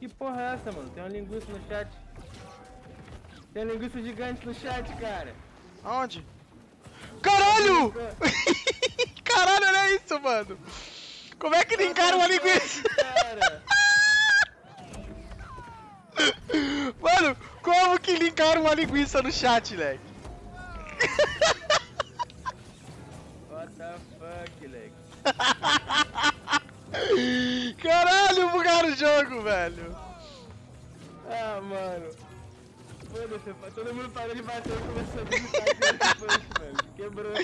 Que porra é essa, mano? Tem uma linguiça no chat. Tem uma linguiça gigante no chat, cara. Aonde? Caralho! Caralho, olha isso, mano! Como é que linkaram uma linguiça? Cara, Mano, como que linkaram uma linguiça no chat, leque? what the fuck, leque. O jogo, velho! Ah, mano. Foda-se, todo mundo parou de bater e começou a gritar. Quebrou.